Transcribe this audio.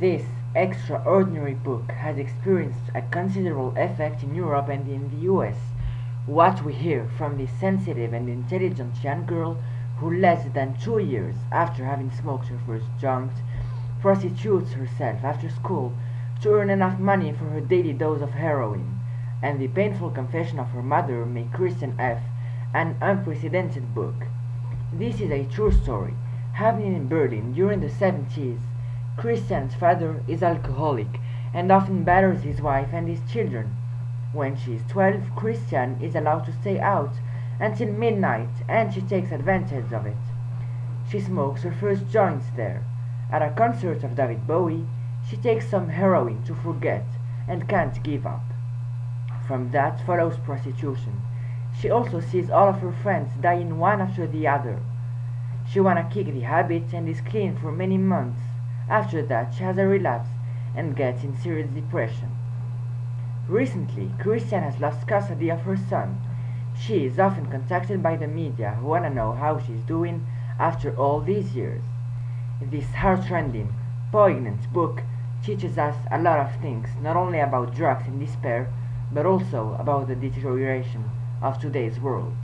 This extraordinary book has experienced a considerable effect in Europe and in the US. What we hear from this sensitive and intelligent young girl who less than two years after having smoked her first joint prostitutes herself after school to earn enough money for her daily dose of heroin, and the painful confession of her mother make Christiane F. an unprecedented book. This is a true story, happening in Berlin during the 70s. Christiane's father is alcoholic and often batters his wife and his children. When she is 12, Christiane is allowed to stay out until midnight and she takes advantage of it. She smokes her first joints there. At a concert of David Bowie, she takes some heroin to forget and can't give up. From that follows prostitution. She also sees all of her friends dying one after the other. She wanna kick the habit and is clean for many months. After that, she has a relapse and gets in serious depression. Recently, Christiane has lost custody of her son. She is often contacted by the media who wanna know how she's doing after all these years. This heartrending, poignant book teaches us a lot of things, not only about drugs and despair, but also about the deterioration of today's world.